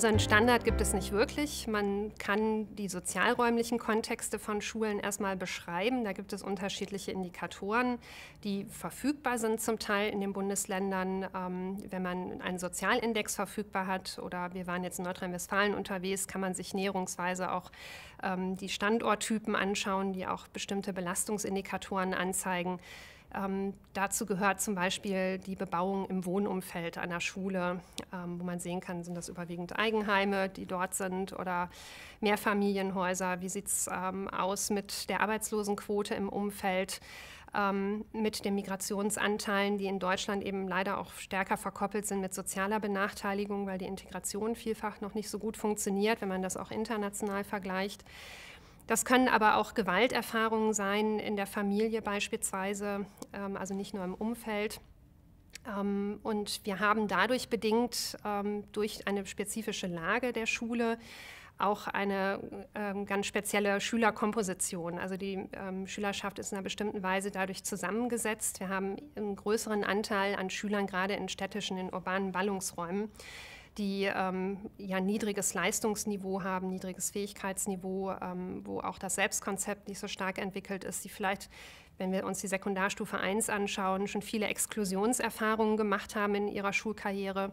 Also einen Standard gibt es nicht wirklich. Man kann die sozialräumlichen Kontexte von Schulen erstmal beschreiben. Da gibt es unterschiedliche Indikatoren, die verfügbar sind zum Teil in den Bundesländern. Ähm, wenn man einen Sozialindex verfügbar hat oder wir waren jetzt in Nordrhein-Westfalen unterwegs, kann man sich näherungsweise auch ähm, die Standorttypen anschauen, die auch bestimmte Belastungsindikatoren anzeigen. Ähm, dazu gehört zum Beispiel die Bebauung im Wohnumfeld einer Schule, ähm, wo man sehen kann, sind das überwiegend Eigenheime, die dort sind oder Mehrfamilienhäuser. Wie sieht es ähm, aus mit der Arbeitslosenquote im Umfeld? Ähm, mit den Migrationsanteilen, die in Deutschland eben leider auch stärker verkoppelt sind mit sozialer Benachteiligung, weil die Integration vielfach noch nicht so gut funktioniert, wenn man das auch international vergleicht. Das können aber auch Gewalterfahrungen sein in der Familie beispielsweise, ähm, also nicht nur im Umfeld. Ähm, und wir haben dadurch bedingt ähm, durch eine spezifische Lage der Schule auch eine ähm, ganz spezielle Schülerkomposition. Also die ähm, Schülerschaft ist in einer bestimmten Weise dadurch zusammengesetzt. Wir haben einen größeren Anteil an Schülern gerade in städtischen, in urbanen Ballungsräumen die ähm, ja niedriges Leistungsniveau haben, niedriges Fähigkeitsniveau, ähm, wo auch das Selbstkonzept nicht so stark entwickelt ist, die vielleicht, wenn wir uns die Sekundarstufe 1 anschauen, schon viele Exklusionserfahrungen gemacht haben in ihrer Schulkarriere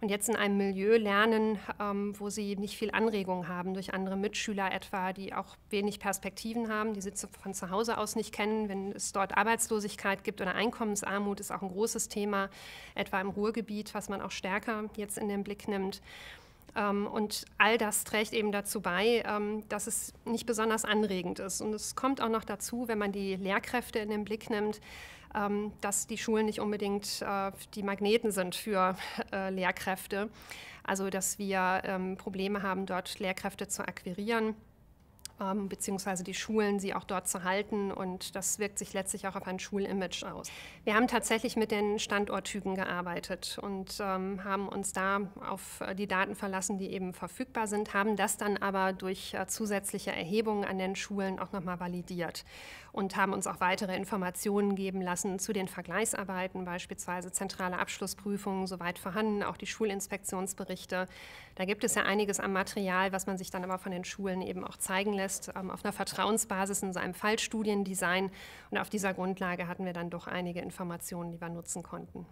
und jetzt in einem Milieu lernen, ähm, wo sie nicht viel Anregung haben durch andere Mitschüler etwa, die auch wenig Perspektiven haben, die sie von zu Hause aus nicht kennen. Wenn es dort Arbeitslosigkeit gibt oder Einkommensarmut, ist auch ein großes Thema, etwa im Ruhrgebiet, was man auch stärker jetzt in den Blick nimmt. Ähm, und all das trägt eben dazu bei, ähm, dass es nicht besonders anregend ist. Und es kommt auch noch dazu, wenn man die Lehrkräfte in den Blick nimmt, dass die Schulen nicht unbedingt äh, die Magneten sind für äh, Lehrkräfte. Also dass wir ähm, Probleme haben, dort Lehrkräfte zu akquirieren ähm, beziehungsweise die Schulen, sie auch dort zu halten. Und das wirkt sich letztlich auch auf ein Schulimage aus. Wir haben tatsächlich mit den Standorttypen gearbeitet und ähm, haben uns da auf die Daten verlassen, die eben verfügbar sind, haben das dann aber durch äh, zusätzliche Erhebungen an den Schulen auch nochmal validiert und haben uns auch weitere Informationen geben lassen zu den Vergleichsarbeiten, beispielsweise zentrale Abschlussprüfungen, soweit vorhanden, auch die Schulinspektionsberichte. Da gibt es ja einiges am Material, was man sich dann aber von den Schulen eben auch zeigen lässt, ähm, auf einer Vertrauensbasis in so einem Fallstudiendesign. Und auf dieser Grundlage hatten wir dann doch einige Informationen, die wir nutzen konnten.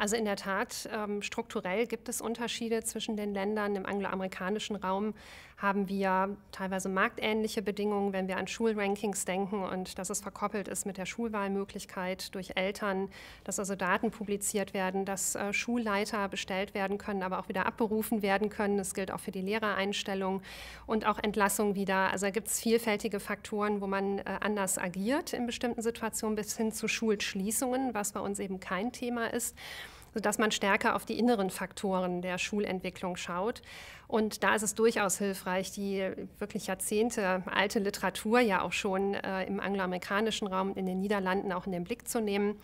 Also in der Tat, ähm, strukturell gibt es Unterschiede zwischen den Ländern. Im angloamerikanischen Raum haben wir teilweise marktähnliche Bedingungen, wenn wir an Schulrankings denken und dass es verkoppelt ist mit der Schulwahlmöglichkeit durch Eltern, dass also Daten publiziert werden, dass äh, Schulleiter bestellt werden können, aber auch wieder abberufen werden können. Das gilt auch für die Lehrereinstellung und auch Entlassung wieder. Also da gibt es vielfältige Faktoren, wo man äh, anders agiert in bestimmten Situationen bis hin zu Schulschließungen, was bei uns eben kein Thema ist sodass man stärker auf die inneren Faktoren der Schulentwicklung schaut. Und da ist es durchaus hilfreich, die wirklich Jahrzehnte alte Literatur ja auch schon äh, im angloamerikanischen Raum, in den Niederlanden auch in den Blick zu nehmen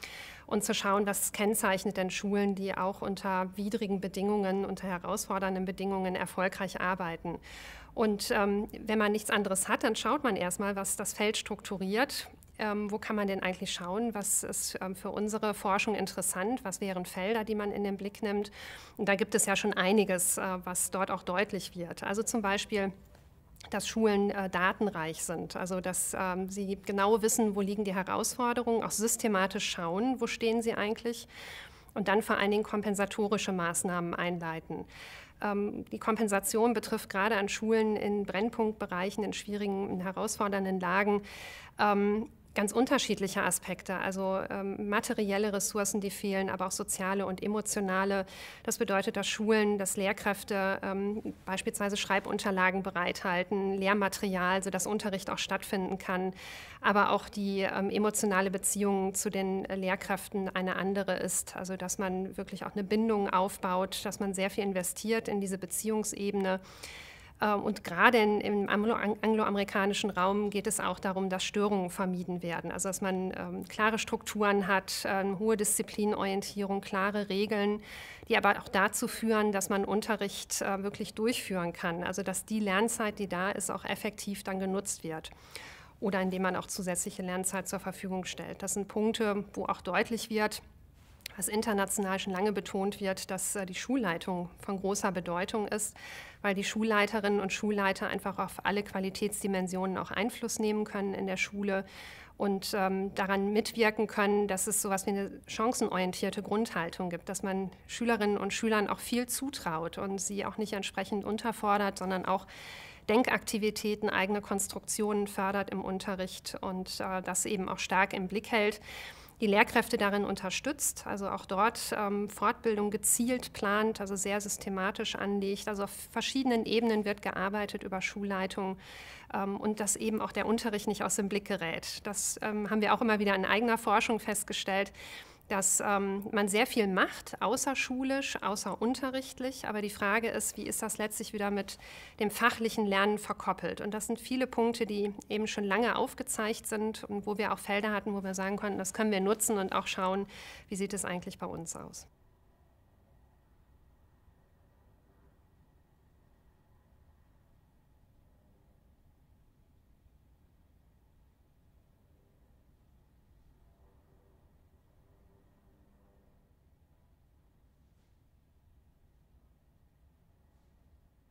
und zu schauen, was kennzeichnet denn Schulen, die auch unter widrigen Bedingungen, unter herausfordernden Bedingungen erfolgreich arbeiten. Und ähm, wenn man nichts anderes hat, dann schaut man erstmal, was das Feld strukturiert ähm, wo kann man denn eigentlich schauen? Was ist ähm, für unsere Forschung interessant? Was wären Felder, die man in den Blick nimmt? Und da gibt es ja schon einiges, äh, was dort auch deutlich wird. Also zum Beispiel dass Schulen äh, datenreich sind, also dass ähm, sie genau wissen, wo liegen die Herausforderungen, auch systematisch schauen, wo stehen sie eigentlich und dann vor allen Dingen kompensatorische Maßnahmen einleiten. Ähm, die Kompensation betrifft gerade an Schulen in Brennpunktbereichen, in schwierigen, in herausfordernden Lagen ähm, ganz unterschiedliche Aspekte, also ähm, materielle Ressourcen, die fehlen, aber auch soziale und emotionale. Das bedeutet, dass Schulen, dass Lehrkräfte ähm, beispielsweise Schreibunterlagen bereithalten, Lehrmaterial, sodass Unterricht auch stattfinden kann, aber auch die ähm, emotionale Beziehung zu den Lehrkräften eine andere ist, also dass man wirklich auch eine Bindung aufbaut, dass man sehr viel investiert in diese Beziehungsebene. Ähm, und gerade im angloamerikanischen Raum geht es auch darum, dass Störungen vermieden werden. Also dass man ähm, klare Strukturen hat, ähm, hohe Disziplinorientierung, klare Regeln, die aber auch dazu führen, dass man Unterricht äh, wirklich durchführen kann. Also dass die Lernzeit, die da ist, auch effektiv dann genutzt wird. Oder indem man auch zusätzliche Lernzeit zur Verfügung stellt. Das sind Punkte, wo auch deutlich wird, was international schon lange betont wird, dass äh, die Schulleitung von großer Bedeutung ist, weil die Schulleiterinnen und Schulleiter einfach auf alle Qualitätsdimensionen auch Einfluss nehmen können in der Schule und ähm, daran mitwirken können, dass es so etwas wie eine chancenorientierte Grundhaltung gibt, dass man Schülerinnen und Schülern auch viel zutraut und sie auch nicht entsprechend unterfordert, sondern auch Denkaktivitäten, eigene Konstruktionen fördert im Unterricht und äh, das eben auch stark im Blick hält die Lehrkräfte darin unterstützt, also auch dort ähm, Fortbildung gezielt plant, also sehr systematisch anlegt. Also auf verschiedenen Ebenen wird gearbeitet über Schulleitung ähm, und dass eben auch der Unterricht nicht aus dem Blick gerät. Das ähm, haben wir auch immer wieder in eigener Forschung festgestellt dass ähm, man sehr viel macht, außerschulisch, außerunterrichtlich. Aber die Frage ist, wie ist das letztlich wieder mit dem fachlichen Lernen verkoppelt? Und das sind viele Punkte, die eben schon lange aufgezeigt sind und wo wir auch Felder hatten, wo wir sagen konnten, das können wir nutzen und auch schauen, wie sieht es eigentlich bei uns aus.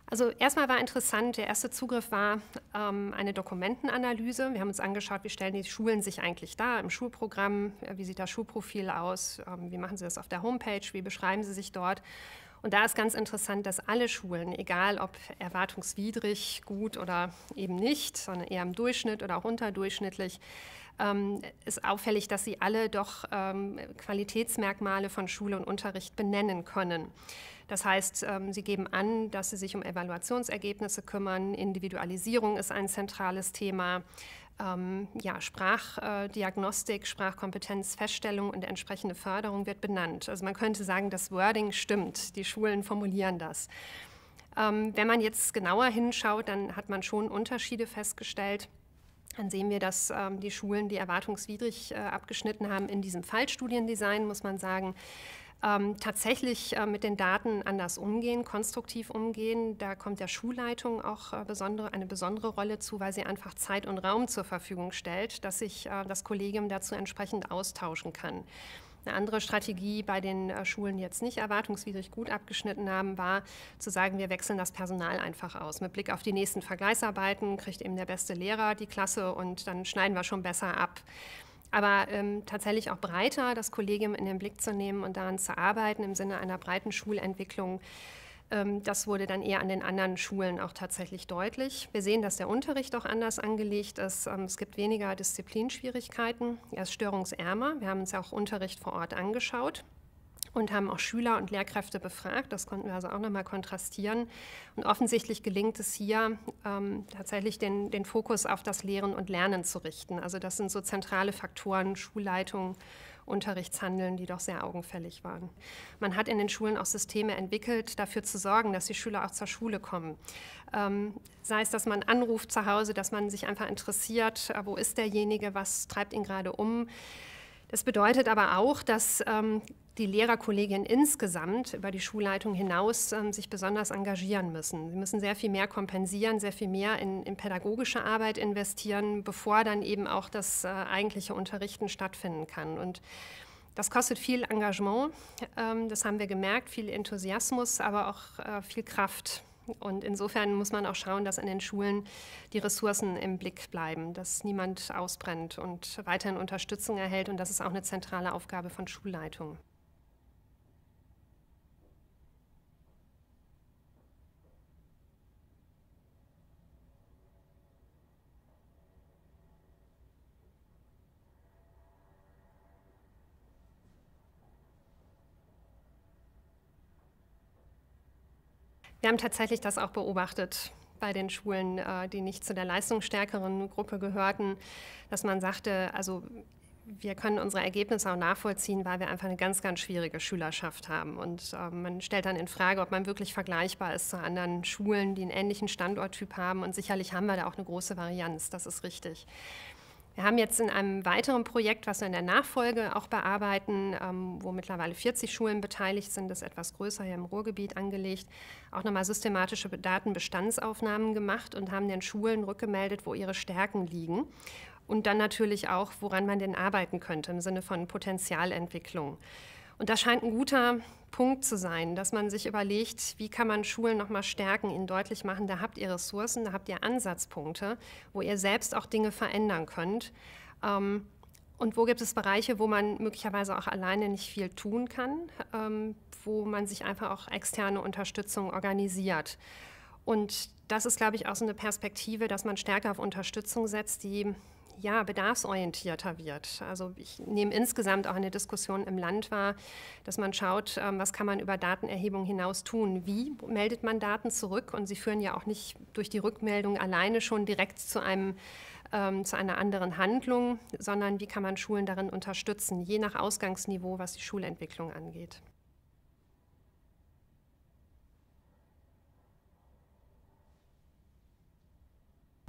Also erstmal war interessant, der erste Zugriff war ähm, eine Dokumentenanalyse. Wir haben uns angeschaut, wie stellen die Schulen sich eigentlich dar im Schulprogramm, wie sieht das Schulprofil aus, ähm, wie machen sie das auf der Homepage, wie beschreiben sie sich dort. Und da ist ganz interessant, dass alle Schulen, egal ob erwartungswidrig, gut oder eben nicht, sondern eher im Durchschnitt oder auch unterdurchschnittlich, ähm, ist auffällig, dass sie alle doch ähm, Qualitätsmerkmale von Schule und Unterricht benennen können. Das heißt, ähm, sie geben an, dass sie sich um Evaluationsergebnisse kümmern. Individualisierung ist ein zentrales Thema. Ähm, ja, Sprachdiagnostik, Sprachkompetenzfeststellung und entsprechende Förderung wird benannt. Also man könnte sagen, das Wording stimmt. Die Schulen formulieren das. Ähm, wenn man jetzt genauer hinschaut, dann hat man schon Unterschiede festgestellt. Dann sehen wir, dass ähm, die Schulen, die erwartungswidrig äh, abgeschnitten haben, in diesem Fallstudiendesign, muss man sagen, ähm, tatsächlich äh, mit den Daten anders umgehen, konstruktiv umgehen. Da kommt der Schulleitung auch äh, besondere, eine besondere Rolle zu, weil sie einfach Zeit und Raum zur Verfügung stellt, dass sich äh, das Kollegium dazu entsprechend austauschen kann. Eine andere Strategie bei den äh, Schulen, die jetzt nicht erwartungswidrig gut abgeschnitten haben, war zu sagen, wir wechseln das Personal einfach aus. Mit Blick auf die nächsten Vergleichsarbeiten kriegt eben der beste Lehrer die Klasse und dann schneiden wir schon besser ab aber ähm, tatsächlich auch breiter das Kollegium in den Blick zu nehmen und daran zu arbeiten im Sinne einer breiten Schulentwicklung. Ähm, das wurde dann eher an den anderen Schulen auch tatsächlich deutlich. Wir sehen, dass der Unterricht auch anders angelegt ist. Ähm, es gibt weniger Disziplinschwierigkeiten. Er ist störungsärmer. Wir haben uns ja auch Unterricht vor Ort angeschaut und haben auch Schüler und Lehrkräfte befragt. Das konnten wir also auch nochmal kontrastieren. Und offensichtlich gelingt es hier ähm, tatsächlich den, den Fokus auf das Lehren und Lernen zu richten. Also das sind so zentrale Faktoren, Schulleitung, Unterrichtshandeln, die doch sehr augenfällig waren. Man hat in den Schulen auch Systeme entwickelt, dafür zu sorgen, dass die Schüler auch zur Schule kommen. Ähm, sei es, dass man anruft zu Hause, dass man sich einfach interessiert, äh, wo ist derjenige, was treibt ihn gerade um. Das bedeutet aber auch, dass ähm, die Lehrerkolleginnen insgesamt über die Schulleitung hinaus ähm, sich besonders engagieren müssen. Sie müssen sehr viel mehr kompensieren, sehr viel mehr in, in pädagogische Arbeit investieren, bevor dann eben auch das äh, eigentliche Unterrichten stattfinden kann. Und das kostet viel Engagement, ähm, das haben wir gemerkt, viel Enthusiasmus, aber auch äh, viel Kraft. Und insofern muss man auch schauen, dass an den Schulen die Ressourcen im Blick bleiben, dass niemand ausbrennt und weiterhin Unterstützung erhält. Und das ist auch eine zentrale Aufgabe von Schulleitungen. Wir haben tatsächlich das auch beobachtet bei den Schulen, äh, die nicht zu der leistungsstärkeren Gruppe gehörten, dass man sagte, also wir können unsere Ergebnisse auch nachvollziehen, weil wir einfach eine ganz, ganz schwierige Schülerschaft haben. Und äh, man stellt dann in Frage, ob man wirklich vergleichbar ist zu anderen Schulen, die einen ähnlichen Standorttyp haben. Und sicherlich haben wir da auch eine große Varianz, das ist richtig. Wir haben jetzt in einem weiteren Projekt, was wir in der Nachfolge auch bearbeiten, ähm, wo mittlerweile 40 Schulen beteiligt sind, das ist etwas größer hier im Ruhrgebiet angelegt, auch nochmal systematische Datenbestandsaufnahmen gemacht und haben den Schulen rückgemeldet, wo ihre Stärken liegen und dann natürlich auch, woran man denn arbeiten könnte im Sinne von Potenzialentwicklung. Und das scheint ein guter Punkt zu sein, dass man sich überlegt, wie kann man Schulen noch mal stärken, ihnen deutlich machen, da habt ihr Ressourcen, da habt ihr Ansatzpunkte, wo ihr selbst auch Dinge verändern könnt. Ähm, und wo gibt es Bereiche, wo man möglicherweise auch alleine nicht viel tun kann, ähm, wo man sich einfach auch externe Unterstützung organisiert. Und das ist, glaube ich, auch so eine Perspektive, dass man stärker auf Unterstützung setzt, die ja, bedarfsorientierter wird. Also ich nehme insgesamt auch eine Diskussion im Land wahr, dass man schaut, ähm, was kann man über Datenerhebung hinaus tun? Wie meldet man Daten zurück? Und sie führen ja auch nicht durch die Rückmeldung alleine schon direkt zu einem ähm, zu einer anderen Handlung, sondern wie kann man Schulen darin unterstützen, je nach Ausgangsniveau, was die Schulentwicklung angeht.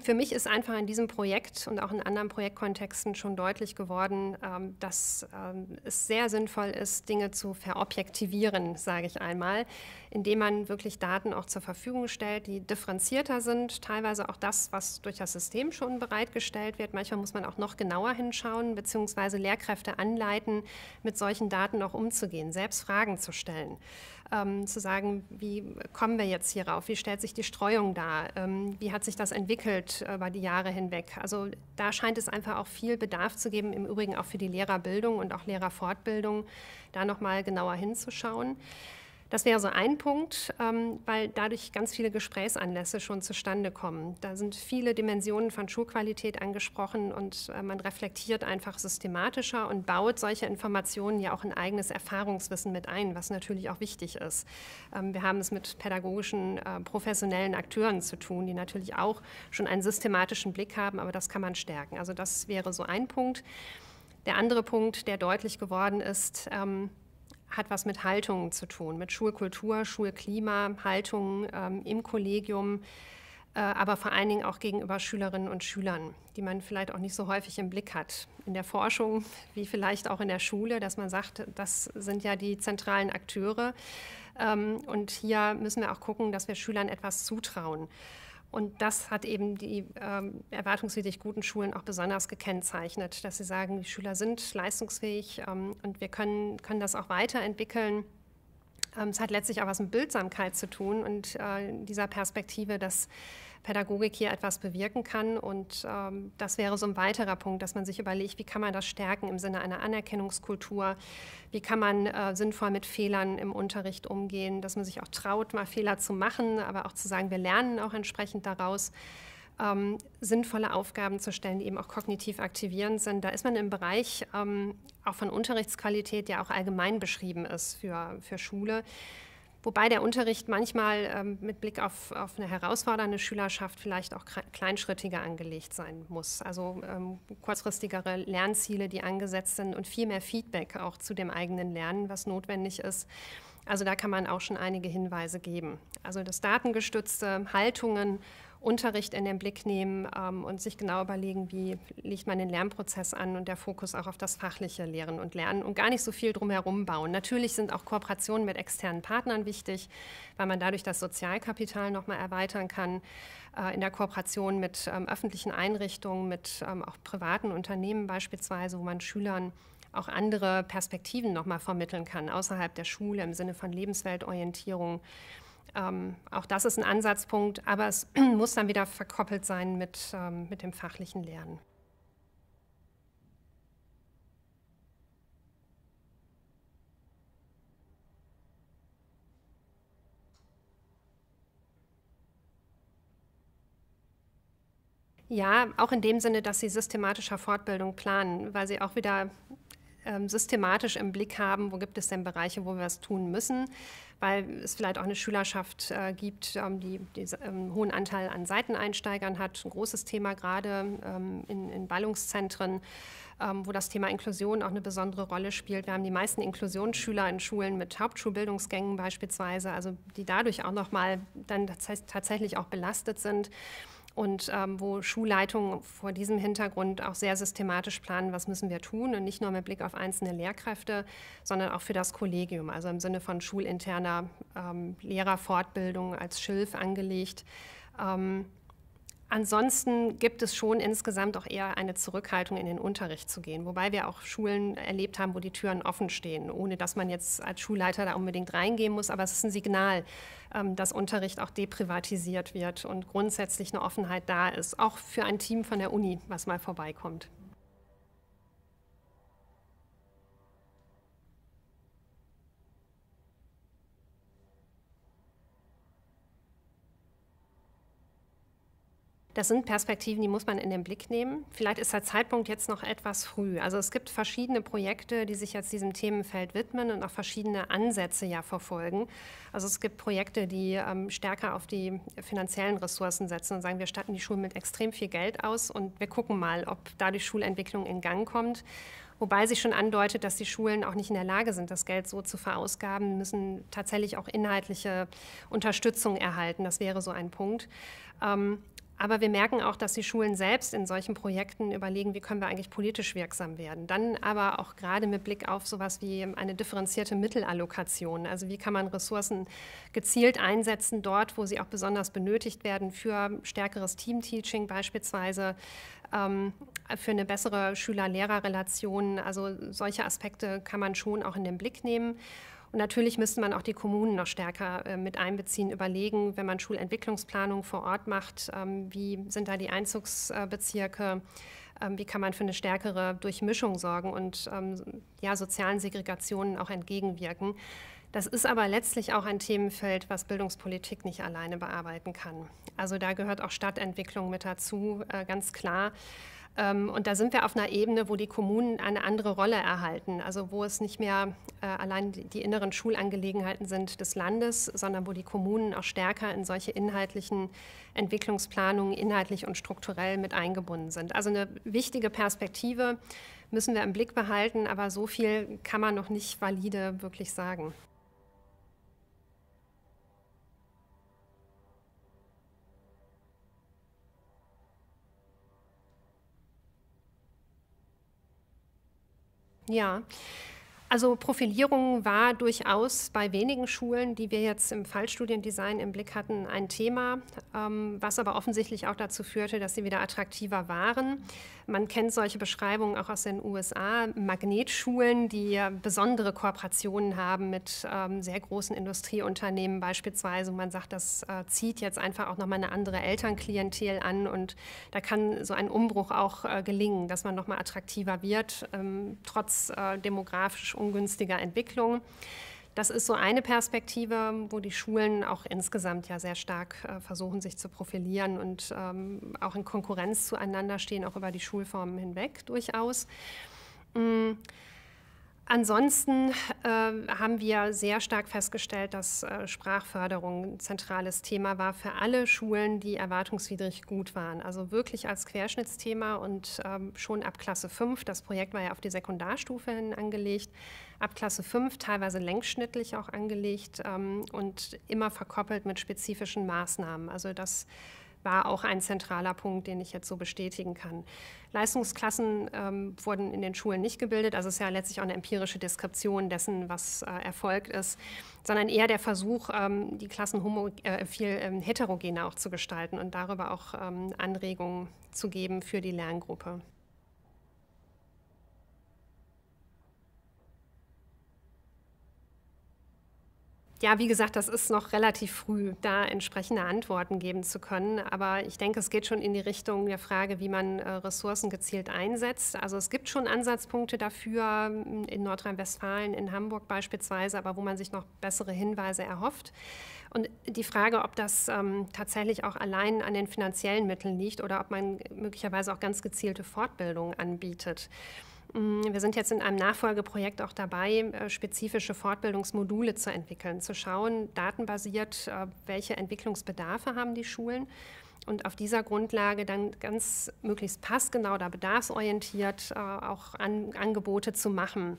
Für mich ist einfach in diesem Projekt und auch in anderen Projektkontexten schon deutlich geworden, ähm, dass ähm, es sehr sinnvoll ist, Dinge zu verobjektivieren, sage ich einmal, indem man wirklich Daten auch zur Verfügung stellt, die differenzierter sind, teilweise auch das, was durch das System schon bereitgestellt wird. Manchmal muss man auch noch genauer hinschauen, beziehungsweise Lehrkräfte anleiten, mit solchen Daten auch umzugehen, selbst Fragen zu stellen ähm, zu sagen, wie kommen wir jetzt hierauf, wie stellt sich die Streuung dar, ähm, wie hat sich das entwickelt über die Jahre hinweg. Also da scheint es einfach auch viel Bedarf zu geben, im Übrigen auch für die Lehrerbildung und auch Lehrerfortbildung, da nochmal genauer hinzuschauen. Das wäre so ein Punkt, ähm, weil dadurch ganz viele Gesprächsanlässe schon zustande kommen. Da sind viele Dimensionen von Schulqualität angesprochen und äh, man reflektiert einfach systematischer und baut solche Informationen ja auch in eigenes Erfahrungswissen mit ein, was natürlich auch wichtig ist. Ähm, wir haben es mit pädagogischen, äh, professionellen Akteuren zu tun, die natürlich auch schon einen systematischen Blick haben, aber das kann man stärken. Also das wäre so ein Punkt. Der andere Punkt, der deutlich geworden ist, ähm, hat was mit Haltungen zu tun, mit Schulkultur, Schulklima, Haltungen ähm, im Kollegium, äh, aber vor allen Dingen auch gegenüber Schülerinnen und Schülern, die man vielleicht auch nicht so häufig im Blick hat. In der Forschung, wie vielleicht auch in der Schule, dass man sagt, das sind ja die zentralen Akteure. Ähm, und hier müssen wir auch gucken, dass wir Schülern etwas zutrauen. Und das hat eben die ähm, erwartungswidrig guten Schulen auch besonders gekennzeichnet, dass sie sagen, die Schüler sind leistungsfähig ähm, und wir können, können das auch weiterentwickeln. Ähm, es hat letztlich auch was mit Bildsamkeit zu tun und äh, dieser Perspektive, dass Pädagogik hier etwas bewirken kann. Und ähm, das wäre so ein weiterer Punkt, dass man sich überlegt, wie kann man das stärken im Sinne einer Anerkennungskultur, wie kann man äh, sinnvoll mit Fehlern im Unterricht umgehen, dass man sich auch traut, mal Fehler zu machen, aber auch zu sagen, wir lernen auch entsprechend daraus. Ähm, sinnvolle Aufgaben zu stellen, die eben auch kognitiv aktivierend sind. Da ist man im Bereich ähm, auch von Unterrichtsqualität, der auch allgemein beschrieben ist für, für Schule. Wobei der Unterricht manchmal ähm, mit Blick auf, auf, eine herausfordernde Schülerschaft vielleicht auch kleinschrittiger angelegt sein muss. Also ähm, kurzfristigere Lernziele, die angesetzt sind und viel mehr Feedback auch zu dem eigenen Lernen, was notwendig ist. Also da kann man auch schon einige Hinweise geben. Also das datengestützte Haltungen Unterricht in den Blick nehmen ähm, und sich genau überlegen, wie legt man den Lernprozess an und der Fokus auch auf das fachliche Lehren und Lernen und gar nicht so viel drumherum bauen. Natürlich sind auch Kooperationen mit externen Partnern wichtig, weil man dadurch das Sozialkapital nochmal erweitern kann. Äh, in der Kooperation mit ähm, öffentlichen Einrichtungen, mit ähm, auch privaten Unternehmen beispielsweise, wo man Schülern auch andere Perspektiven nochmal vermitteln kann, außerhalb der Schule im Sinne von Lebensweltorientierung. Ähm, auch das ist ein Ansatzpunkt, aber es muss dann wieder verkoppelt sein mit, ähm, mit dem fachlichen Lernen. Ja, auch in dem Sinne, dass sie systematischer Fortbildung planen, weil sie auch wieder systematisch im Blick haben, wo gibt es denn Bereiche, wo wir was tun müssen, weil es vielleicht auch eine Schülerschaft äh, gibt, ähm, die, die einen ähm, hohen Anteil an Seiteneinsteigern hat, ein großes Thema gerade ähm, in, in Ballungszentren ähm, wo das Thema Inklusion auch eine besondere Rolle spielt. Wir haben die meisten Inklusionsschüler in Schulen mit Hauptschulbildungsgängen beispielsweise, also die dadurch auch nochmal dann tatsächlich auch belastet sind und ähm, wo Schulleitungen vor diesem Hintergrund auch sehr systematisch planen, was müssen wir tun und nicht nur mit Blick auf einzelne Lehrkräfte, sondern auch für das Kollegium, also im Sinne von schulinterner ähm, Lehrerfortbildung als Schilf angelegt. Ähm, Ansonsten gibt es schon insgesamt auch eher eine Zurückhaltung in den Unterricht zu gehen, wobei wir auch Schulen erlebt haben, wo die Türen offen stehen, ohne dass man jetzt als Schulleiter da unbedingt reingehen muss. Aber es ist ein Signal, ähm, dass Unterricht auch deprivatisiert wird und grundsätzlich eine Offenheit da ist, auch für ein Team von der Uni, was mal vorbeikommt. Das sind Perspektiven, die muss man in den Blick nehmen. Vielleicht ist der Zeitpunkt jetzt noch etwas früh. Also es gibt verschiedene Projekte, die sich jetzt diesem Themenfeld widmen und auch verschiedene Ansätze ja verfolgen. Also es gibt Projekte, die ähm, stärker auf die finanziellen Ressourcen setzen und sagen, wir statten die Schulen mit extrem viel Geld aus und wir gucken mal, ob dadurch Schulentwicklung in Gang kommt. Wobei sich schon andeutet, dass die Schulen auch nicht in der Lage sind, das Geld so zu verausgaben, müssen tatsächlich auch inhaltliche Unterstützung erhalten. Das wäre so ein Punkt. Ähm, aber wir merken auch, dass die Schulen selbst in solchen Projekten überlegen, wie können wir eigentlich politisch wirksam werden. Dann aber auch gerade mit Blick auf sowas wie eine differenzierte Mittelallokation. Also wie kann man Ressourcen gezielt einsetzen dort, wo sie auch besonders benötigt werden für stärkeres Teamteaching beispielsweise, ähm, für eine bessere Schüler-Lehrer-Relation. Also solche Aspekte kann man schon auch in den Blick nehmen. Und natürlich müsste man auch die Kommunen noch stärker äh, mit einbeziehen, überlegen, wenn man Schulentwicklungsplanung vor Ort macht, ähm, wie sind da die Einzugsbezirke, ähm, wie kann man für eine stärkere Durchmischung sorgen und ähm, ja, sozialen Segregationen auch entgegenwirken. Das ist aber letztlich auch ein Themenfeld, was Bildungspolitik nicht alleine bearbeiten kann. Also da gehört auch Stadtentwicklung mit dazu, äh, ganz klar. Ähm, und da sind wir auf einer Ebene, wo die Kommunen eine andere Rolle erhalten, also wo es nicht mehr äh, allein die inneren Schulangelegenheiten sind des Landes, sondern wo die Kommunen auch stärker in solche inhaltlichen Entwicklungsplanungen inhaltlich und strukturell mit eingebunden sind. Also eine wichtige Perspektive müssen wir im Blick behalten, aber so viel kann man noch nicht valide wirklich sagen. Ja, also Profilierung war durchaus bei wenigen Schulen, die wir jetzt im Fallstudiendesign im Blick hatten, ein Thema, ähm, was aber offensichtlich auch dazu führte, dass sie wieder attraktiver waren. Man kennt solche Beschreibungen auch aus den USA, Magnetschulen, die besondere Kooperationen haben mit ähm, sehr großen Industrieunternehmen beispielsweise. Man sagt, das äh, zieht jetzt einfach auch nochmal eine andere Elternklientel an und da kann so ein Umbruch auch äh, gelingen, dass man nochmal attraktiver wird, ähm, trotz äh, demografisch ungünstiger Entwicklung. Das ist so eine Perspektive, wo die Schulen auch insgesamt ja sehr stark äh, versuchen, sich zu profilieren und ähm, auch in Konkurrenz zueinander stehen, auch über die Schulformen hinweg durchaus. Ansonsten äh, haben wir sehr stark festgestellt, dass äh, Sprachförderung ein zentrales Thema war für alle Schulen, die erwartungswidrig gut waren. Also wirklich als Querschnittsthema und ähm, schon ab Klasse 5, das Projekt war ja auf die Sekundarstufe hin angelegt, ab Klasse 5 teilweise längsschnittlich auch angelegt ähm, und immer verkoppelt mit spezifischen Maßnahmen. Also das war auch ein zentraler Punkt, den ich jetzt so bestätigen kann. Leistungsklassen ähm, wurden in den Schulen nicht gebildet, also es ist ja letztlich auch eine empirische Deskription dessen, was äh, erfolgt ist, sondern eher der Versuch, ähm, die Klassen homo, äh, viel ähm, heterogener auch zu gestalten und darüber auch ähm, Anregungen zu geben für die Lerngruppe. Ja, wie gesagt, das ist noch relativ früh, da entsprechende Antworten geben zu können. Aber ich denke, es geht schon in die Richtung der Frage, wie man äh, Ressourcen gezielt einsetzt. Also es gibt schon Ansatzpunkte dafür in Nordrhein-Westfalen, in Hamburg beispielsweise, aber wo man sich noch bessere Hinweise erhofft. Und die Frage, ob das ähm, tatsächlich auch allein an den finanziellen Mitteln liegt oder ob man möglicherweise auch ganz gezielte Fortbildungen anbietet. Mm, wir sind jetzt in einem Nachfolgeprojekt auch dabei, äh, spezifische Fortbildungsmodule zu entwickeln, zu schauen, datenbasiert, äh, welche Entwicklungsbedarfe haben die Schulen und auf dieser Grundlage dann ganz möglichst passgenau oder bedarfsorientiert äh, auch an, Angebote zu machen.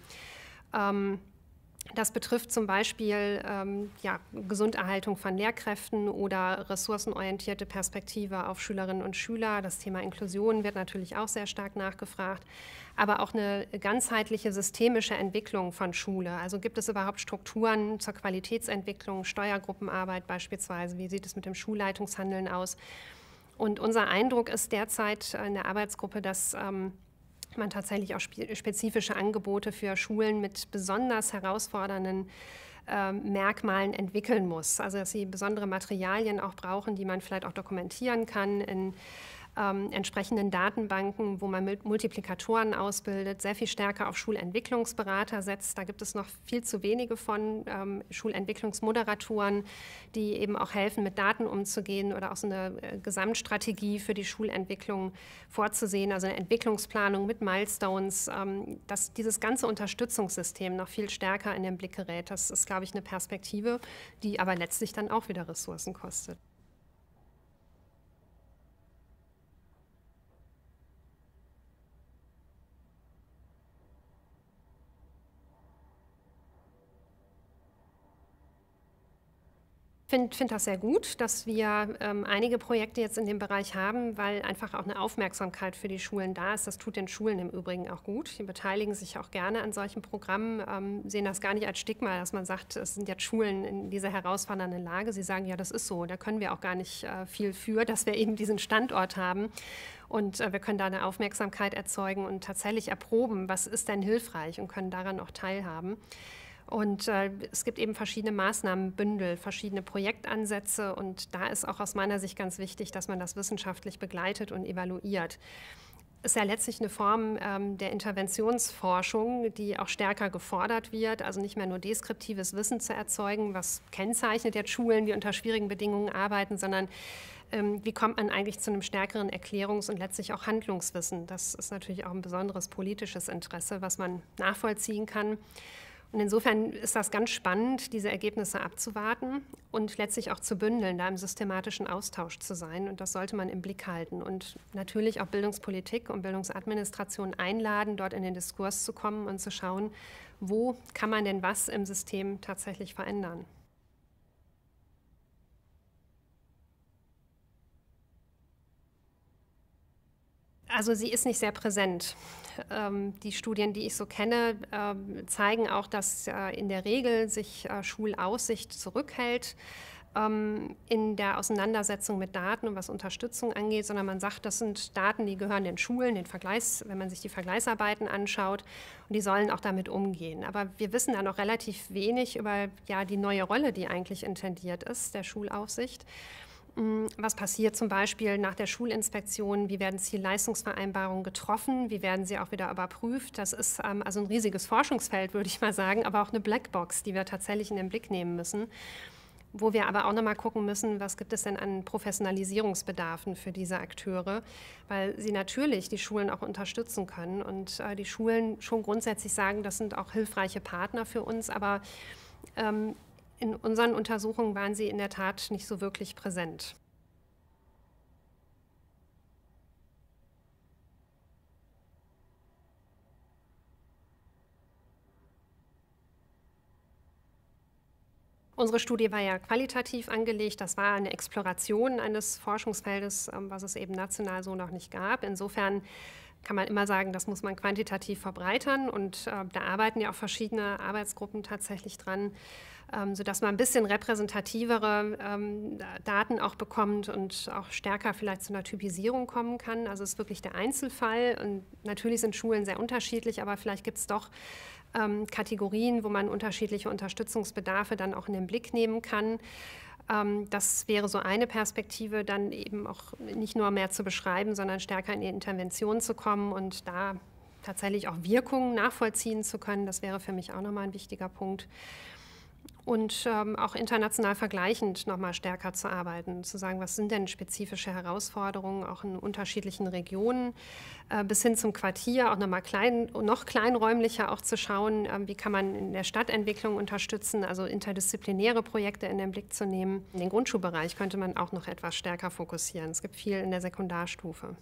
Das betrifft zum Beispiel ähm, ja, Gesunderhaltung von Lehrkräften oder ressourcenorientierte Perspektive auf Schülerinnen und Schüler. Das Thema Inklusion wird natürlich auch sehr stark nachgefragt. Aber auch eine ganzheitliche systemische Entwicklung von Schule. Also gibt es überhaupt Strukturen zur Qualitätsentwicklung, Steuergruppenarbeit beispielsweise? Wie sieht es mit dem Schulleitungshandeln aus? Und unser Eindruck ist derzeit in der Arbeitsgruppe, dass ähm, man tatsächlich auch spezifische Angebote für Schulen mit besonders herausfordernden äh, Merkmalen entwickeln muss. Also dass sie besondere Materialien auch brauchen, die man vielleicht auch dokumentieren kann in ähm, entsprechenden Datenbanken, wo man Multiplikatoren ausbildet, sehr viel stärker auf Schulentwicklungsberater setzt. Da gibt es noch viel zu wenige von ähm, Schulentwicklungsmoderatoren, die eben auch helfen, mit Daten umzugehen oder auch so eine äh, Gesamtstrategie für die Schulentwicklung vorzusehen, also eine Entwicklungsplanung mit Milestones, ähm, dass dieses ganze Unterstützungssystem noch viel stärker in den Blick gerät. Das ist, glaube ich, eine Perspektive, die aber letztlich dann auch wieder Ressourcen kostet. Finde find das sehr gut, dass wir ähm, einige Projekte jetzt in dem Bereich haben, weil einfach auch eine Aufmerksamkeit für die Schulen da ist. Das tut den Schulen im Übrigen auch gut. Die beteiligen sich auch gerne an solchen Programmen, ähm, sehen das gar nicht als Stigma, dass man sagt, es sind jetzt Schulen in dieser herausfordernden Lage. Sie sagen, ja, das ist so, da können wir auch gar nicht äh, viel für, dass wir eben diesen Standort haben. Und äh, wir können da eine Aufmerksamkeit erzeugen und tatsächlich erproben, was ist denn hilfreich und können daran auch teilhaben. Und äh, es gibt eben verschiedene Maßnahmenbündel, verschiedene Projektansätze. Und da ist auch aus meiner Sicht ganz wichtig, dass man das wissenschaftlich begleitet und evaluiert. Ist ja letztlich eine Form ähm, der Interventionsforschung, die auch stärker gefordert wird. Also nicht mehr nur deskriptives Wissen zu erzeugen, was kennzeichnet jetzt Schulen, die unter schwierigen Bedingungen arbeiten, sondern ähm, wie kommt man eigentlich zu einem stärkeren Erklärungs- und letztlich auch Handlungswissen. Das ist natürlich auch ein besonderes politisches Interesse, was man nachvollziehen kann. Und insofern ist das ganz spannend, diese Ergebnisse abzuwarten und letztlich auch zu bündeln, da im systematischen Austausch zu sein. Und das sollte man im Blick halten. Und natürlich auch Bildungspolitik und Bildungsadministration einladen, dort in den Diskurs zu kommen und zu schauen, wo kann man denn was im System tatsächlich verändern. Also sie ist nicht sehr präsent. Ähm, die Studien, die ich so kenne, äh, zeigen auch, dass äh, in der Regel sich äh, Schulaussicht zurückhält ähm, in der Auseinandersetzung mit Daten und was Unterstützung angeht, sondern man sagt, das sind Daten, die gehören den Schulen, den Vergleichs, wenn man sich die Vergleichsarbeiten anschaut, und die sollen auch damit umgehen. Aber wir wissen da noch relativ wenig über ja, die neue Rolle, die eigentlich intendiert ist, der Schulaufsicht. Mm, was passiert zum Beispiel nach der Schulinspektion? Wie werden Zielleistungsvereinbarungen getroffen? Wie werden sie auch wieder überprüft? Das ist ähm, also ein riesiges Forschungsfeld, würde ich mal sagen, aber auch eine Blackbox, die wir tatsächlich in den Blick nehmen müssen. Wo wir aber auch nochmal gucken müssen, was gibt es denn an Professionalisierungsbedarfen für diese Akteure, weil sie natürlich die Schulen auch unterstützen können und äh, die Schulen schon grundsätzlich sagen, das sind auch hilfreiche Partner für uns, aber ähm, in unseren Untersuchungen waren sie in der Tat nicht so wirklich präsent. Unsere Studie war ja qualitativ angelegt. Das war eine Exploration eines Forschungsfeldes, ähm, was es eben national so noch nicht gab. Insofern kann man immer sagen, das muss man quantitativ verbreitern. Und äh, da arbeiten ja auch verschiedene Arbeitsgruppen tatsächlich dran ähm, sodass man ein bisschen repräsentativere ähm, Daten auch bekommt und auch stärker vielleicht zu einer Typisierung kommen kann. Also es ist wirklich der Einzelfall und natürlich sind Schulen sehr unterschiedlich, aber vielleicht gibt es doch ähm, Kategorien, wo man unterschiedliche Unterstützungsbedarfe dann auch in den Blick nehmen kann. Ähm, das wäre so eine Perspektive, dann eben auch nicht nur mehr zu beschreiben, sondern stärker in die Intervention zu kommen und da tatsächlich auch Wirkungen nachvollziehen zu können. Das wäre für mich auch nochmal ein wichtiger Punkt. Und ähm, auch international vergleichend noch mal stärker zu arbeiten, zu sagen, was sind denn spezifische Herausforderungen auch in unterschiedlichen Regionen äh, bis hin zum Quartier, auch noch mal klein, noch kleinräumlicher auch zu schauen, äh, wie kann man in der Stadtentwicklung unterstützen, also interdisziplinäre Projekte in den Blick zu nehmen. Den Grundschulbereich könnte man auch noch etwas stärker fokussieren. Es gibt viel in der Sekundarstufe.